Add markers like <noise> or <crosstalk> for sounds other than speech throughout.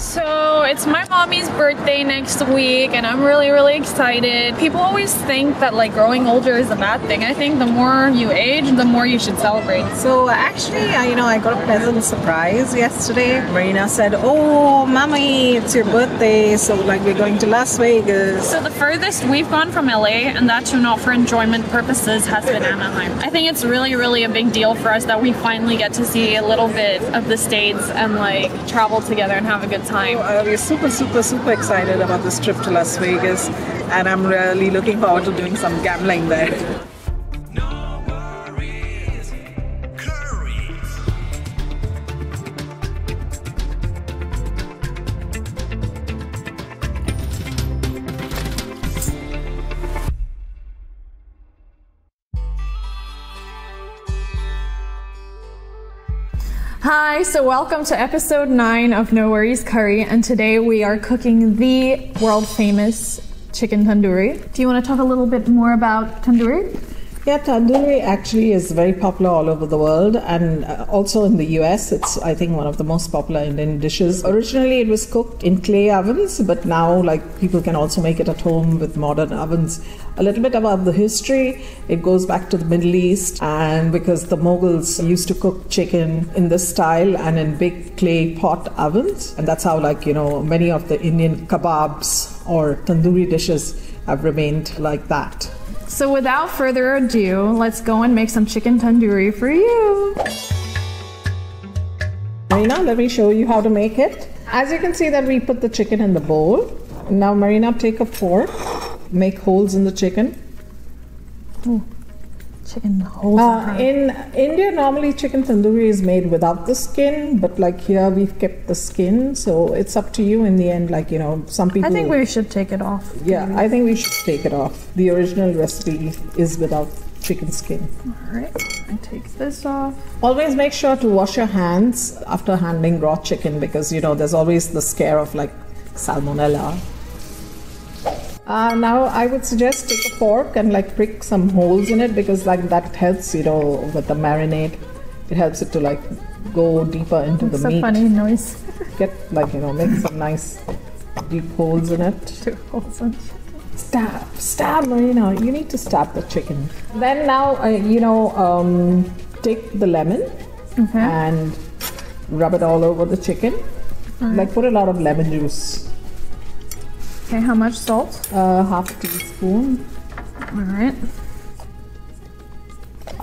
So it's my mommy's birthday next week and I'm really really excited. People always think that like growing older is a bad thing. I think the more you age, the more you should celebrate. So actually, you know, I got a pleasant surprise yesterday. Marina said, "Oh, mommy, it's your birthday, so like we're going to Las Vegas." So the furthest we've gone from LA and that too not for enjoyment purposes has been Anaheim. I think it's really really a big deal for us that we finally get to see a little bit of the states and like travel together and have a good time. Uh, we're super, super, super excited about this trip to Las Vegas, and I'm really looking forward to doing some gambling there. Hi, so welcome to episode 9 of No Worries Curry, and today we are cooking the world famous chicken tandoori. Do you want to talk a little bit more about tandoori? Yeah, tandoori actually is very popular all over the world and uh, also in the US. It's, I think, one of the most popular Indian dishes. Originally, it was cooked in clay ovens, but now, like, people can also make it at home with modern ovens. A little bit about the history it goes back to the Middle East, and because the Mughals used to cook chicken in this style and in big clay pot ovens, and that's how, like, you know, many of the Indian kebabs or tandoori dishes have remained like that. So without further ado, let's go and make some chicken tandoori for you. Marina, let me show you how to make it. As you can see that we put the chicken in the bowl. Now Marina, take a fork, make holes in the chicken. Chicken. Uh, in India, normally chicken tandoori is made without the skin, but like here we've kept the skin, so it's up to you in the end. Like you know, some people. I think we should take it off. Yeah, I think we should take it off. The original recipe is without chicken skin. Alright, I take this off. Always make sure to wash your hands after handling raw chicken because you know there's always the scare of like salmonella. Uh, now I would suggest take a fork and like prick some holes in it because like that helps you know with the marinade. It helps it to like go deeper into It's the a meat. funny noise. <laughs> Get like you know make some nice deep holes in it. Two holes in Stab, stab, Marina. You need to stab the chicken. Then now, uh, you know, um, take the lemon Okay. and rub it all over the chicken. Like put a lot of lemon juice. Okay, how much salt? Uh, half a teaspoon. Alright.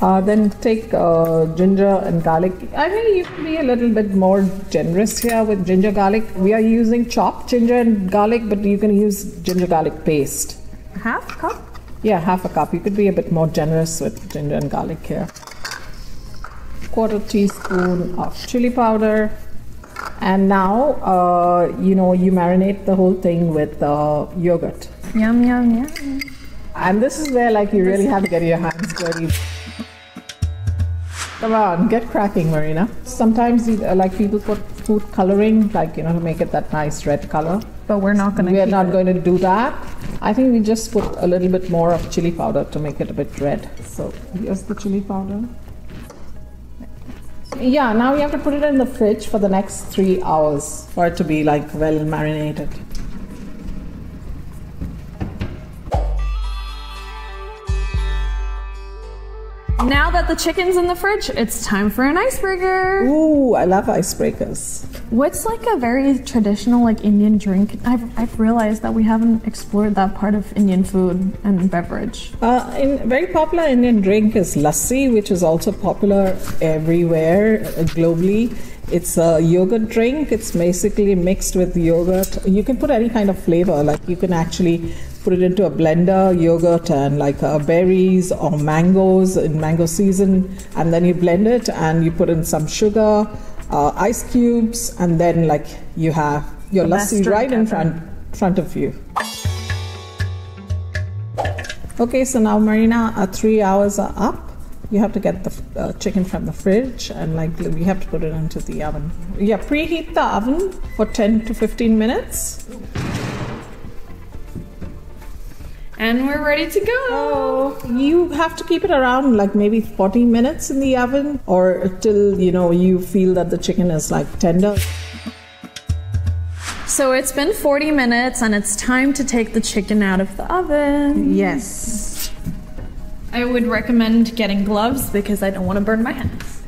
Uh, then take uh, ginger and garlic. I think you can be a little bit more generous here with ginger garlic. We are using chopped ginger and garlic, but you can use ginger garlic paste. Half cup? Yeah, half a cup. You could be a bit more generous with ginger and garlic here. Quarter teaspoon of chili powder. And now, uh, you know, you marinate the whole thing with uh, yogurt. Yum, yum, yum. And this is where, like, you really have to get your hands dirty. Come on, get cracking, Marina. Sometimes, uh, like, people put food coloring, like, you know, to make it that nice red color. But we're not gonna We are not it. going to do that. I think we just put a little bit more of chili powder to make it a bit red. So here's the chili powder. Yeah, now you have to put it in the fridge for the next three hours for it to be like well marinated. Now that the chicken's in the fridge, it's time for an icebreaker. Ooh, I love icebreakers. What's like a very traditional like Indian drink? I've, I've realized that we haven't explored that part of Indian food and beverage. Uh, in very popular Indian drink is lassi, which is also popular everywhere uh, globally. It's a yogurt drink. It's basically mixed with yogurt. You can put any kind of flavor. Like you can actually put it into a blender, yogurt and like uh, berries or mangoes in mango season, and then you blend it and you put in some sugar, uh, ice cubes, and then like you have your The lassi right in front front of you. Okay, so now Marina, uh, three hours are up. You have to get the uh, chicken from the fridge and like we have to put it into the oven. Yeah, preheat the oven for 10 to 15 minutes. And we're ready to go. Oh, you have to keep it around like maybe 40 minutes in the oven or till you know you feel that the chicken is like tender. So it's been 40 minutes and it's time to take the chicken out of the oven. Yes. I would recommend getting gloves because I don't want to burn my hands.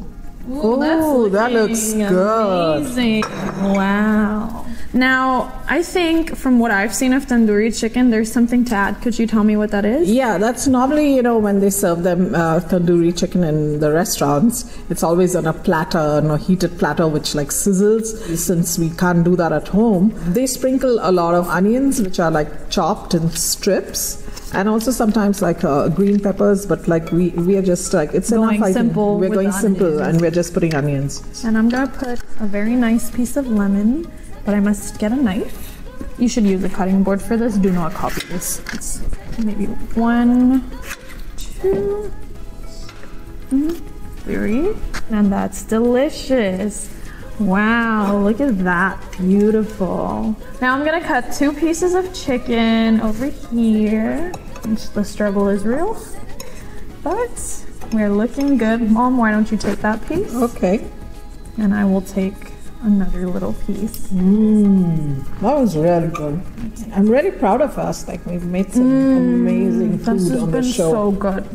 Oh, that looks looking good. Amazing. Wow. Now, I think from what I've seen of tandoori chicken, there's something to add. Could you tell me what that is? Yeah, that's normally, you know, when they serve them uh, tandoori chicken in the restaurants, it's always on a platter, on a heated platter, which like sizzles. Since we can't do that at home, they sprinkle a lot of onions, which are like chopped in strips. And also sometimes like uh, green peppers, but like we we are just like it's Going enough. I think. simple We're going simple, onions. and we're just putting onions. And I'm gonna put a very nice piece of lemon, but I must get a knife. You should use a cutting board for this. Do not copy this. It's maybe one, two, three, and that's delicious. Wow, look at that. Beautiful. Now I'm gonna cut two pieces of chicken over here. The struggle is real, but we're looking good. Mom, why don't you take that piece? Okay, And I will take another little piece. Mm, that was really good. I'm really proud of us. Like we've made some mm, amazing This food has on the been show. so good.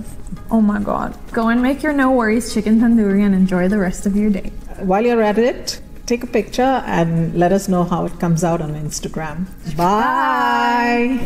Oh my god. Go and make your no worries chicken tandoori and enjoy the rest of your day. While you're at it, take a picture and let us know how it comes out on Instagram. Bye.